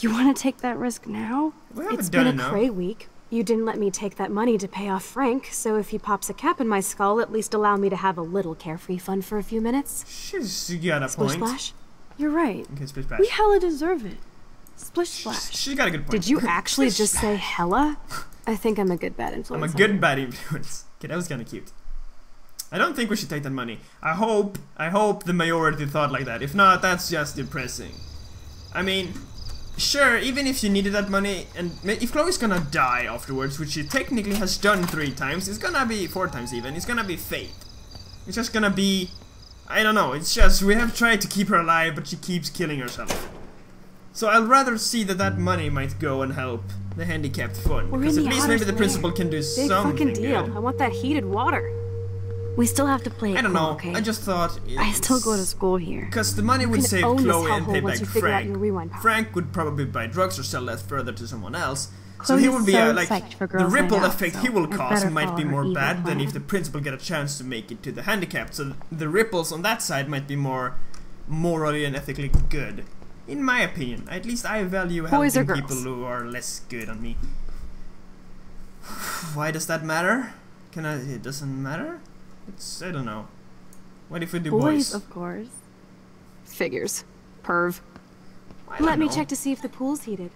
You want to take that risk now? We haven't It's done been a enough. cray week. You didn't let me take that money to pay off Frank, so if he pops a cap in my skull, at least allow me to have a little carefree fun for a few minutes. She's got a Splish point. splash? You're right. Okay, splish splash. We hella deserve it. Splish splash. She got a good point. Did you <laughs> actually Splish just say hella? I think I'm a good bad influence. I'm a good bad influence. <laughs> Okay, that was kind of cute. I don't think we should take that money. I hope, I hope the majority thought like that. If not, that's just depressing. I mean, sure, even if you needed that money, and if Chloe's gonna die afterwards, which she technically has done three times, it's gonna be four times even. It's gonna be fate. It's just gonna be, I don't know. It's just we have tried to keep her alive, but she keeps killing herself. So I'd rather see that that money might go and help the handicapped fund, because at least maybe the principal can do Big something fucking deal. good. I want that heated water. We still have to play I don't know. okay? I just thought. I still go to school here. Because the money would save Chloe and pay back you figure out Frank. your rewind power. Frank would probably buy drugs or sell that further to someone else. so he would be so uh, like the ripple Out, effect so he will cause might be more bad than if the principal get a chance to make it to the handicapped. So the ripples on that side might be more morally and ethically good. In my opinion, at least I value Boys helping people who are less good on me. <sighs> Why does that matter? Can I? It doesn't matter. It's I don't know. What if we do Boys, boys? of course. Figures. Perv. I don't Let me check to see if the pool's heated.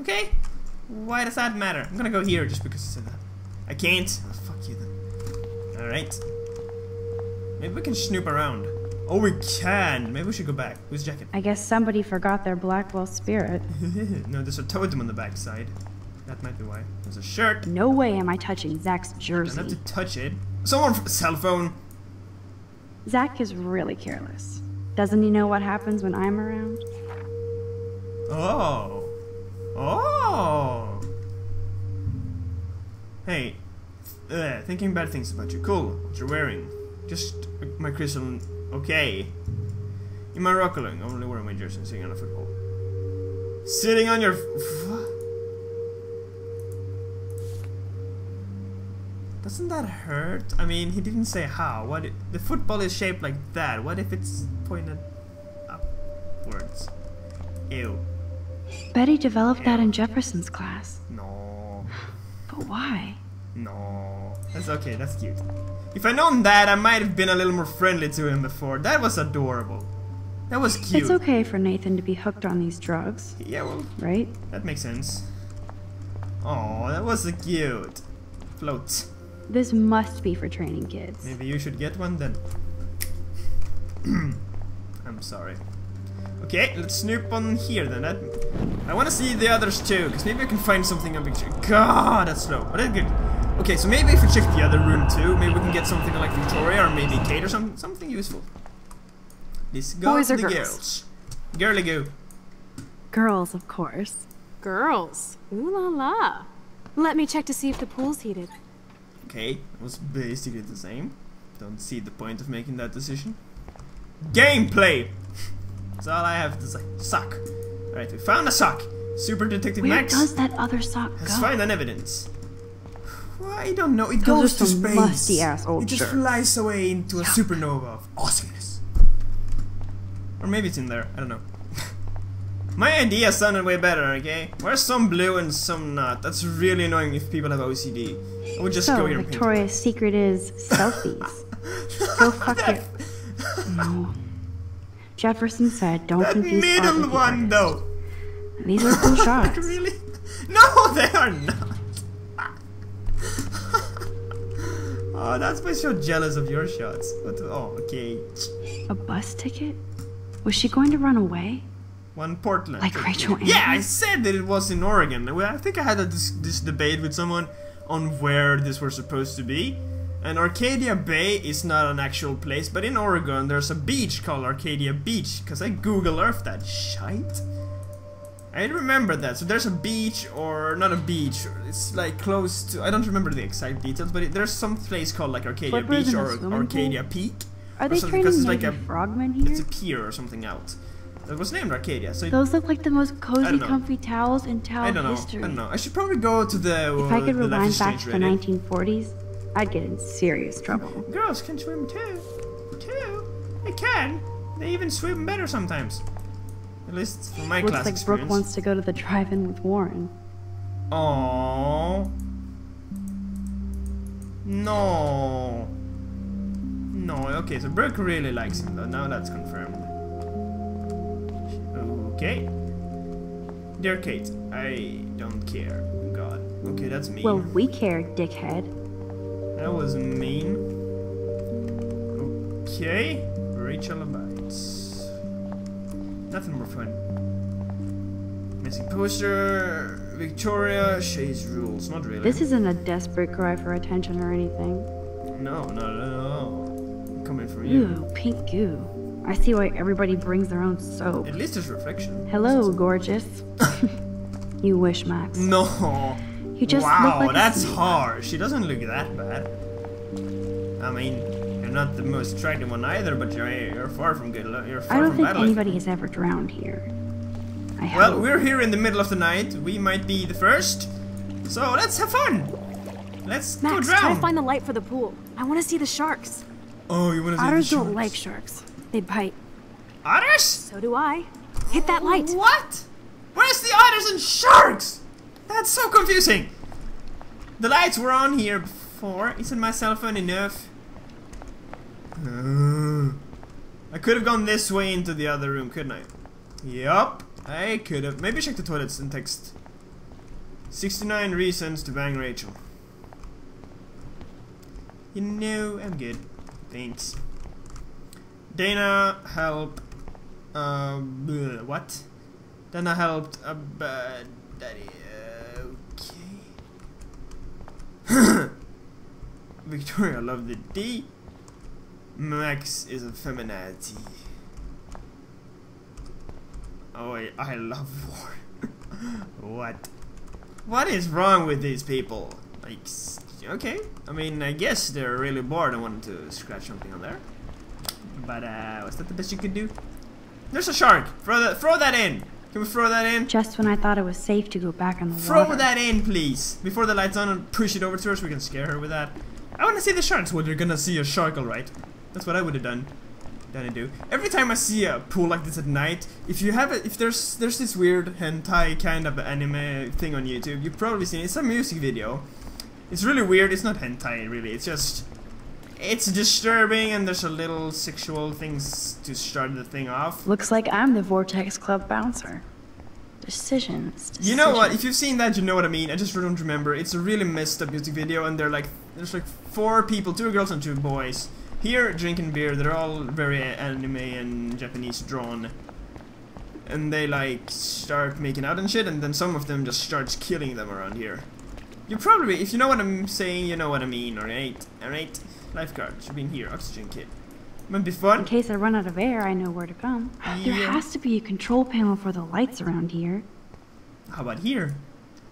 Okay. Why does that matter? I'm gonna go here just because you said that. I can't. Oh, fuck you then. Alright. Maybe we can snoop around. Oh, we can. Maybe we should go back. Whose jacket? I guess somebody forgot their Blackwell spirit. <laughs> no, there's a totem on the back side. That might be why. There's a shirt. No way am I touching Zach's jersey. I don't have to touch it. Someone f- cell phone. Zach is really careless. Doesn't he know what happens when I'm around? Oh. Oh. Hey. Uh, thinking bad things about you. Cool. What you're wearing. Just my crystal. Okay. In my Rockling, only wearing my jersey and sitting on a football. Sitting on your. Doesn't that hurt? I mean, he didn't say how. What? i- the football is shaped like that. What if it's pointed upwards? Ew. Betty developed that in Jefferson's class. No. But why? No. That's okay, that's cute. If I'd known that, I might have been a little more friendly to him before. That was adorable. That was cute. It's okay for Nathan to be hooked on these drugs, Yeah, well, right? that makes sense. Oh, that was cute. Float. This must be for training kids. Maybe you should get one then. <clears throat> I'm sorry. Okay, let's snoop on here then. That, I want to see the others too, because maybe I can find something on picture. God, that's slow, but that's good. Okay, so maybe if we check the other room too, maybe we can get something like Victoria or maybe Kate or something, something useful. Let's go Boys to or the girls? girls. Girly go. Girls, of course. Girls. Ooh la la. Let me check to see if the pool's heated. Okay, it was basically the same. Don't see the point of making that decision. Gameplay! <laughs> That's all I have to say. Sock. Alright, we found a sock. Super Detective Where Max does that other sock has go? found an evidence. Well, I don't know. It Those goes to space. old it just flies away into a supernova of awesomeness. Or maybe it's in there. I don't know. My idea sounded way better, okay? Where's some blue and some not? That's really annoying if people have OCD. I would just so, go here Victoria's secret is selfies. <laughs> Go fuck your... No. <laughs> Jefferson said, don't That confuse art middle one, artist." though. These are cool <laughs> shots. really? No, they are not. oh, that's why so jealous of your shots. But, oh, okay. A bus ticket? Was she going to run away? One Portland. Like Rachel Yeah, I said that it was in Oregon. I think I had a, this, this debate with someone on where this was supposed to be. And Arcadia Bay is not an actual place, but in Oregon there's a beach called Arcadia Beach, because I Google Earth that shite. I remember that. So there's a beach, or not a beach, it's like close to. I don't remember the exact details, but it, there's some place called like Arcadia Beach or Arcadia pool? Peak. Are or they something, 'cause training it's like Maggie a frogmen It's a pier or something out. It was named Arcadia. So Those look like the most cozy, comfy towels in I town don't know. history. I don't know. I should probably go to the. If I uh, could rewind back to the 1940s, I'd get in serious trouble. Girls can swim too. Too. They can. They even swim better sometimes. At least from my Looks class like experience. Brooke wants to go to the drive-in with Warren. Oh. No. No, okay, so Brooke really likes him though. Now that's confirmed. Okay. Dear Kate, I don't care. God. Okay, that's mean. Well, we care, dickhead. That was mean. Okay. Rachel abides. Nothing more fun. Missing poster. Victoria. Chase rules. Not really. This isn't a desperate cry for attention or anything. No, not at all. Coming from you. Ooh, pink goo. I see why everybody brings their own soap. At least there's reflection. Hello, gorgeous. <laughs> you wish, Max. No. You just wow, look like a that's sweetheart. harsh. She doesn't look that bad. I mean, you're not the most attractive one either, but you're, you're far from good. lo- You're far I don't from think bad. anybody has ever drowned here. I Well, hope. we're here in the middle of the night. We might be the first. So let's have fun. Let's go Max, try to find the light for the pool. I want to see the sharks. oh, you want to see Otters the don't like sharks. They bite. otters? So do I. Hit that light. What? Where's the otters and sharks? That's so confusing. The lights were on here before. Isn't my cell phone enough? Uh, <sighs> I could have gone this way into the other room, couldn't I? Yup, I could have. Maybe check the toilets and text. 69 reasons to bang Rachel. You know, I'm good. Thanks. Dana, help. Uh, what? Dana helped a bad daddy. Okay. <coughs> Victoria loved the D. Max is a feminazi. Oh, I, I love war. <laughs> what? What is wrong with these people? Like, okay. I mean, I guess they're really bored and wanted to scratch something on there. But, uh, was that the best you could do? There's a shark! Throw that, throw that in! Can we throw that in? Just when I thought it was safe to go back on the Throw water. that in, please! Before the lights on and push it over to her so we can scare her with that. I wanna see the sharks. Well, you're gonna see a shark, alright. That's what I would have done. Done and do. Every time I see a pool like this at night, if you have it, if there's there's this weird hentai kind of anime thing on YouTube, you've probably seen it. It's a music video. It's really weird. It's not hentai, really. It's just it's disturbing, and there's a little sexual things to start the thing off. Looks like I'm the Vortex Club bouncer. Decisions. decisions. You know what? If you've seen that, you know what I mean. I just don't remember. It's a really messed up music video, and they're like, there's like four people, two girls and two boys, here drinking beer. They're all very anime and Japanese drawn, and they like start making out and shit, and then some of them just starts killing them around here. You probably, if you know what I'm saying, you know what I mean. Alright, alright. Lifeguard should be in here. Oxygen kit. Might be In case I run out of air, I know where to come. There has to be a control panel for the lights around here. How about here?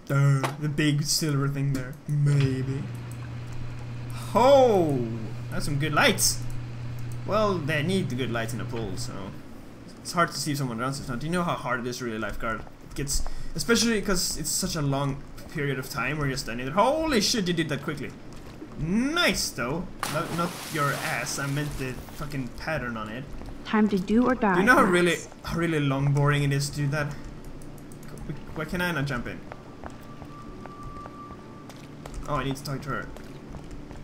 The big silver thing there. Maybe. Oh, that's some good lights. Well, they need the good lights in a pool, so it's hard to see if someone it. Now, do you know how hard it is to really lifeguard? It gets, especially because it's such a long period of time where you're standing there. Holy shit, you did that quickly. Nice though. Not, not your ass. I meant the fucking pattern on it. Time to do or die. Do you know how really, how really long, boring it is to do that? Why can I not jump in? Oh, I need to talk to her.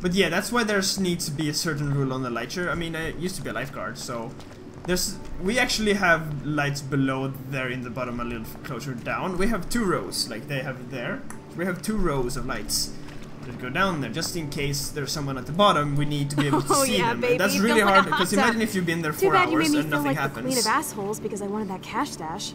But yeah, that's why there's needs to be a certain rule on the lighter. I mean, I used to be a lifeguard, so there's we actually have lights below there in the bottom, a little closer down. We have two rows, like they have there. We have two rows of lights that go down there, just in case there's someone at the bottom. We need to be able to <laughs> Oh, see yeah, them. baby, And that's really hard because imagine if you've been there Too four bad you made me and feel nothing like the queen of assholes because I wanted that cash stash.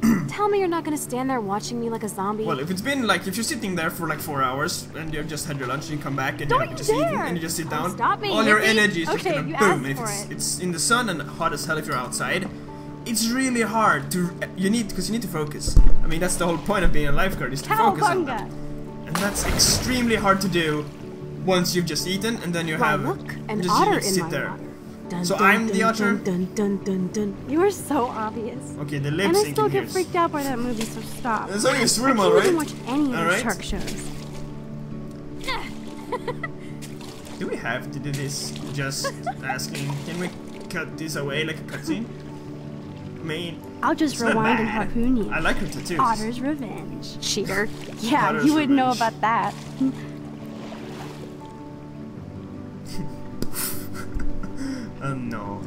<clears throat> Tell me you're not gonna stand there watching me like a zombie. Well, if it's been like if you're sitting there for like four hours and you've just had your lunch and you come back and Don't you just eating and you just sit Oh, down, stop me, all your energy is just gonna boom. And if it's, it. it's in the sun and hot as hell if you're outside, it's really hard to. You need because you need to focus. I mean that's the whole point of being a lifeguard is to focus on that, and that's extremely hard to do once you've just eaten and then you Why, have look, an just otter you sit in there. Dun, So dun, I'm the otter? Dun dun dun dun. You are so obvious. Okay, the lip And I still get freaked out by that movie, so stop. It's only a I swim, can't alright? even watch any of the Alright. shark shows. Do we have to do this? Just asking. Can we cut this away like a cutscene? I mean, I'll just it's not rewind and bad. harpoon you. I like her tattoos. Otter's Revenge. Cheater. <laughs> Yeah, Otter's you wouldn't know Revenge. about that. <laughs> Oh no.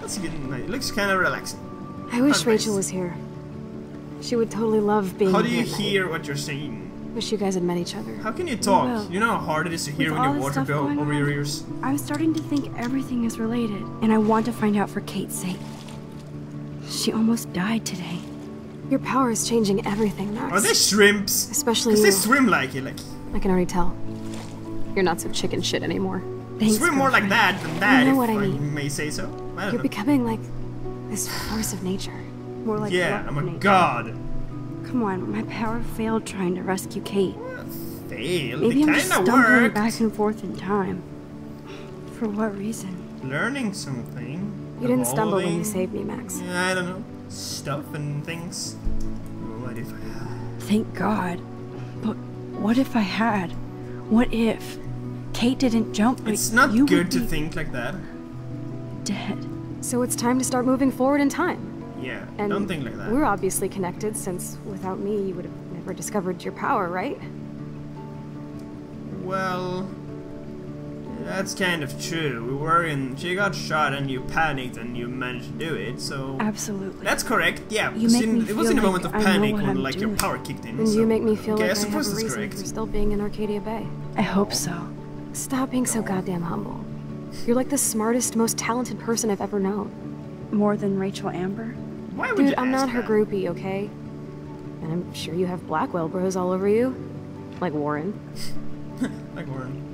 That's good. It looks kind of relaxing. I wish Not Rachel nice. was here. She would totally love being How do you at hear what you're saying? Wish you guys had met each other. How can you talk? Well, you know how hard it is to hear with when your water bill over on, your ears. I'm starting to think everything is related, and I want to find out for Kate's sake. She almost died today. Your power is changing everything, Max. Are they shrimps? Especially they swim like it. Like I can already tell. You're not so chicken shit anymore. Thanks, swim more like that than that. you know what I I mean. may say so. I don't You're know. becoming like this force of nature. More like yeah, I'm a nature. god. Come on, my power failed trying to rescue Kate. Fail. Maybe it I'm just stumbling worked. back and forth in time. For what reason? Learning something. You didn't stumble when you saved me, Max. I don't know. Stuff and things. What if I had? Thank God. But what if I had? What if Kate didn't jump, but It's not you good to think like that. dead? So it's time to start moving forward in time. Yeah, And don't think like that. We're obviously connected since without me you would have never discovered your power, right? Well, that's kind of true. We were in. She got shot and you panicked and you managed to do it, so. Absolutely. That's correct, yeah. You because make in- me it was feel in a like moment of I know panic what when I'm like your doing. power kicked in. And so- you make me feel okay, like I I have suppose a that's reason correct. for still being in Arcadia Bay. I hope so. Stop being so goddamn humble. You're like the smartest, most talented person I've ever known. More than Rachel Amber? Why would Dude, you I'm ask not her that? groupie, okay? And I'm sure you have Blackwell bros all over you. Like Warren. <laughs> Like Warren.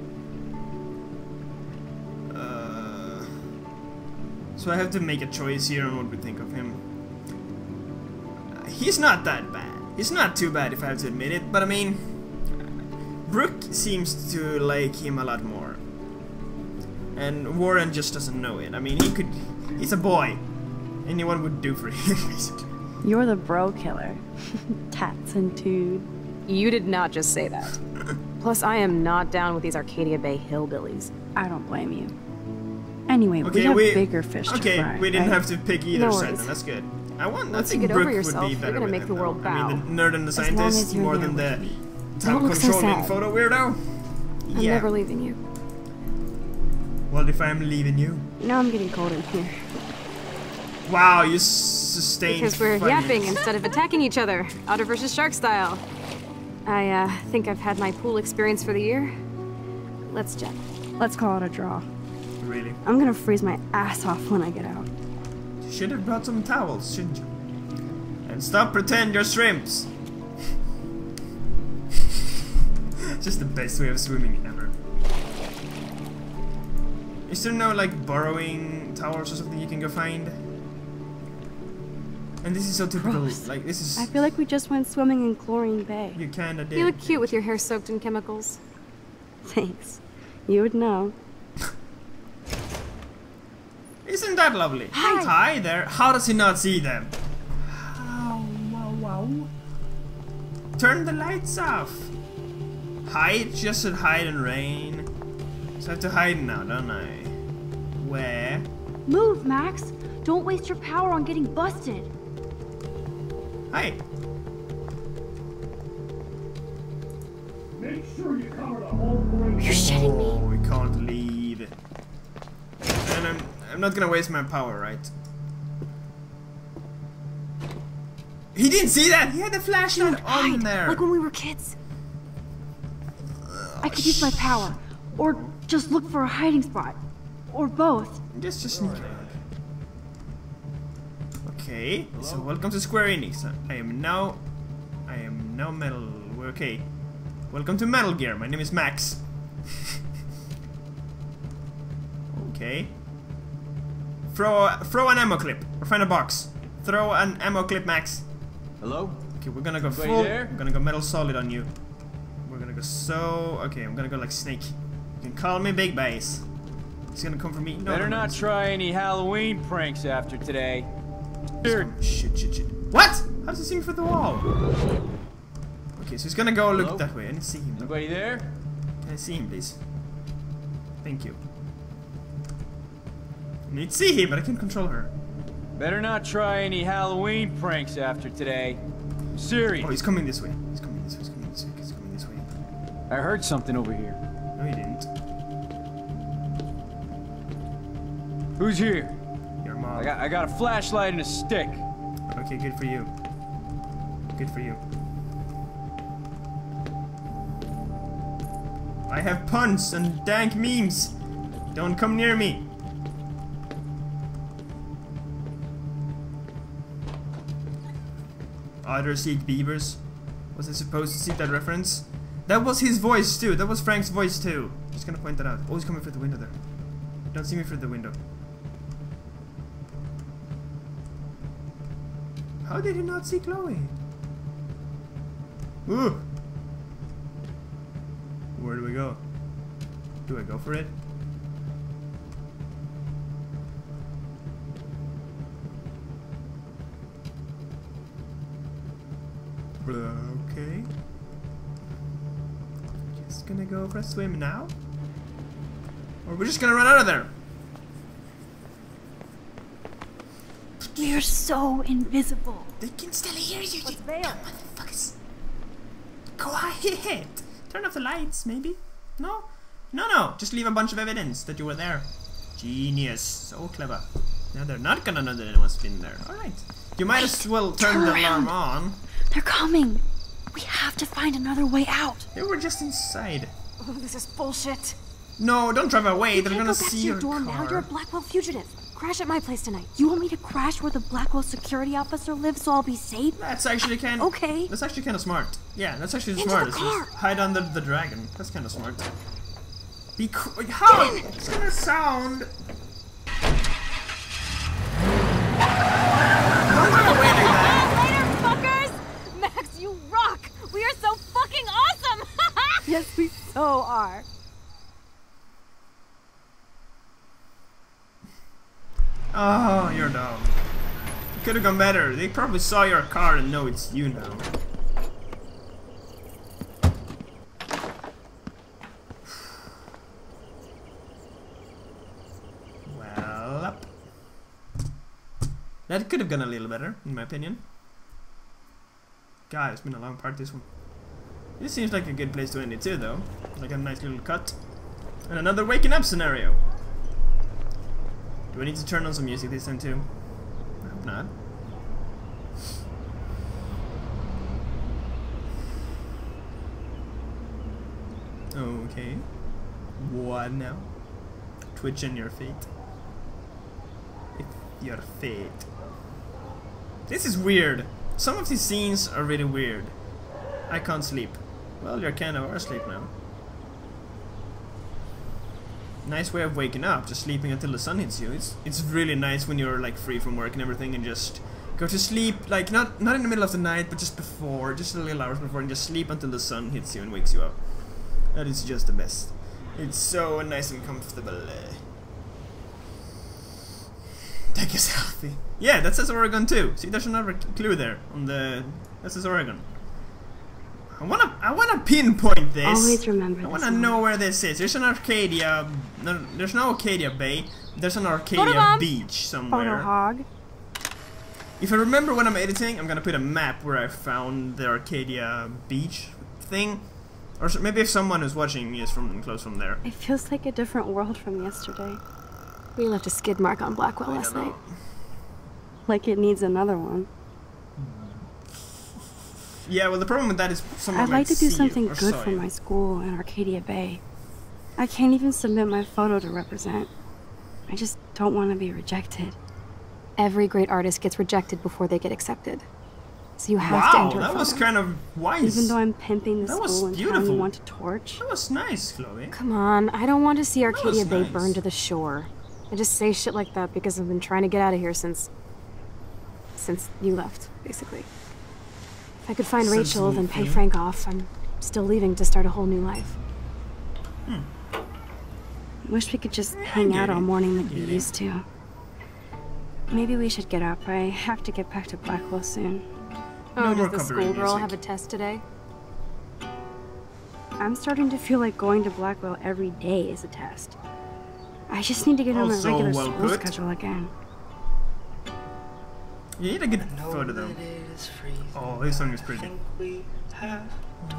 So I have to make a choice here on what we think of him. He's not that bad. He's not too bad if I have to admit it, but I mean, Brooke seems to like him a lot more. And Warren just doesn't know it. I mean, he could. He's a boy. Anyone would do for him, basically. <laughs> You're the bro killer. <laughs> Tats and tood. You did not just say that. <laughs> Plus, I am not down with these Arcadia Bay hillbillies. I don't blame you. Anyway, we Okay, have we. bigger fish to fry. okay, we didn't right? have to pick either No side. worries. Then. That's good. I want. Once I you think get over Brooke yourself, would be you're gonna make the world though. I mean, bow. the nerd and the As long scientist as you're more there than the with me. time Don't look so controlling sad. photo weirdo. I'm yeah. never leaving you. Well, if I'm leaving you? Now I'm getting cold in here. Wow, you s- sustained. Because we're funny. yapping instead of attacking each other, otter versus shark style. I uh, think I've had my pool experience for the year. Let's jet. Let's call it a draw. Really? I'm gonna freeze my ass off when I get out. You should have brought some towels, shouldn't you? And stop pretend you're shrimps. It's <laughs> just the best way of swimming ever. Is there no like borrowing towels or something you can go find? And this is so typical. Gross. Like this is I feel like we just went swimming in Chlorine Bay. you kinda did. You look cute with your hair soaked in chemicals. <laughs> Thanks. You would know. Isn't that lovely? Hi. there. How does he not see them? wow, wow. Turn the lights off. Hide? Just said hide and rain. So I have to hide now, don't I? Where? Move, Max. Don't waste your power on getting busted. Hey. Make sure you cover the whole perimeter. You're shitting me. Oh, we can't leave. And I'm, I'm not gonna waste my power, right? He didn't see that! He had the flashlight on Hide, there! like when we were kids. I could use my power. Or just look for a hiding spot. Or both. Just, just sneak around. Okay, so welcome to Square Enix. I am now... I am now Metal... Okay. Welcome to Metal Gear. My name is Max. <laughs> okay. Throw, a, throw an ammo clip. Or find a box. Throw an ammo clip, Max. Hello? Okay, we're gonna go Anybody full. there? We're gonna go metal solid on you. We're gonna go so. Okay, I'm gonna go like Snake. You can call me Big Boss. He's gonna come for me. No, Better no, no, not try any Halloween pranks after today. Here. Shit, shit, shit. What? How does he see for the wall? Okay, so he's gonna go look that way. I to see him. Anybody there? Can I see him, please? Thank you. Need to see him, but I can't control her. Better not try any Halloween pranks after today. I'm Serious. Oh, he's coming this way. He's coming this way. He's coming this way. He's coming this way. I heard something over here. No, he didn't. Who's here? Your mom. I got I got a flashlight and a stick. Okay, good for you. Good for you. I have puns and dank memes. Don't come near me. Otter seek beavers. Was I supposed to see that reference? That was his voice too. That was Frank's voice too. Just gonna point that out. Oh, he's coming through the window there. Don't see me through the window. How did he not see Chloe? Ooh. Where do we go? Do I go for it? Okay. Just gonna go for a swim now? Or we're just gonna run out of there? We're so invisible. They can still hear you, What's you there? dumb motherfuckers. Quiet! Turn off the lights, maybe? No? No, no, just leave a bunch of evidence that you were there. Genius. So clever. Now they're not gonna know that anyone's been there. Alright. You might as well turn, turn the alarm on. They're coming. We have to find another way out. They were just inside. Oh, this is bullshit. No, don't drive away. You They're can't gonna go back see to your your dorm car. now. You're a Blackwell fugitive. Crash at my place tonight. You want me to crash where the Blackwell security officer lives so I'll be safe? That's actually uh, kind. Okay. That's actually kind of smart. Yeah, that's actually the Into the smartest. car. Hide under the dragon. That's kind of smart. Be how? It's gonna sound. Don't drive away like that. Later, fuckers! Max, you rock! We are so fucking awesome! Yes, we so are. Oh, you're dumb. Could have gone better. They probably saw your car and know it's you now. Well, up. That could have gone a little better, in my opinion. God, it's been a long part, this one. This seems like a good place to end it too, though. Like a nice little cut. And another waking up scenario. Do I need to turn on some music this time too? I hope not. Okay. What now? Twitch in your feet. If your fate. This is weird. Some of these scenes are really weird. I can't sleep. Well, you're kind of asleep now. Nice way of waking up, just sleeping until the sun hits you. It's it's really nice when you're like free from work and everything and just go to sleep like not not in the middle of the night but just before, just a little hours before and just sleep until the sun hits you and wakes you up. That is just the best. It's so nice and comfortable. Take a selfie. <laughs> Yeah, that says Oregon too. See, there's another clue there on the. That says Oregon. I wanna, I wanna pinpoint this. Always remember I wanna know where this is. There's an Arcadia. No, there's no Arcadia Bay. There's an Arcadia. Beach Photo somewhere. hog. If I remember when I'm editing, I'm gonna put a map where I found the Arcadia Beach thing. Or maybe if someone is watching me is from close from there. It feels like a different world from yesterday. We left a skid mark on Blackwell last night. Like it needs another one. Yeah, well the problem with that is someone I'd like to do something good for my school in Arcadia Bay. I can't even submit my photo to represent. I just don't want to be rejected. Every great artist gets rejected before they get accepted. So you have to Wow, enter a that was kind of wise. Even though I'm pimping the That was school and town you want to torch. That was nice, Chloe. Come on, I don't want to see Arcadia Bay nice. burned to the shore. I just say shit like that because I've been trying to get out of here since. since you left, basically. If I could find Since Rachel, then moving. pay Frank off, I'm still leaving to start a whole new life. Hmm. Wish we could just hang get out all morning like we used to. Maybe we should get up. I have to get back to Blackwell soon. Oh, more does the schoolgirl have a test today? I'm starting to feel like going to Blackwell every day is a test. I just need to get on my regular well school put. schedule again. You need to get a good photo though. Oh, this song is pretty. i think we have to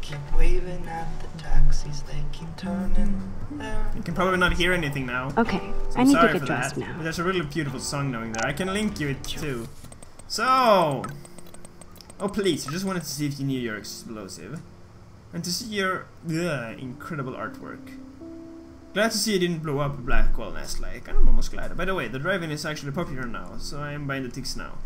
Keep waving at the taxis, they keep turning there. You can probably not hear anything now. Okay, So I I'm need sorry to get for dressed that. now. But there's a really beautiful song knowing there. I can link you it too. So, oh please, I just wanted to see if you knew your explosive, and to see your ugh, incredible artwork. Glad to see it didn't blow up a Blackwell nest like. I'm almost glad. By the way, the drive-in is actually popular now, so I am buying the ticks now.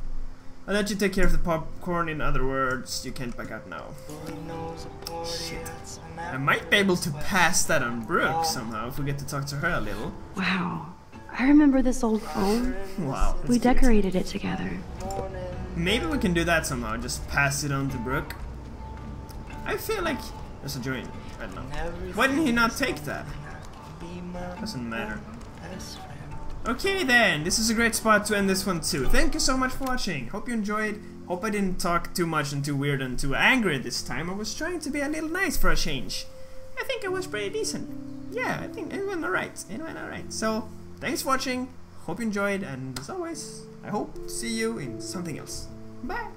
I'll let you take care of the popcorn. In other words, you can't back out now. Lord knows a party that's an I might be able to pass that on Brooke somehow if we get to talk to her a little. Wow. I remember this old phone. Wow. We cute. decorated it together. Maybe we can do that somehow, just pass it on to Brooke. I feel like there's a joint. I don't know. Why didn't he not take that? Doesn't matter. Okay then, this is a great spot to end this one too. Thank you so much for watching. Hope you enjoyed. Hope I didn't talk too much and too weird and too angry this time. I was trying to be a little nice for a change. I think it was pretty decent. Yeah, I think it went alright. It went alright. So, thanks for watching. Hope you enjoyed, and as always, I hope to see you in something else. Bye!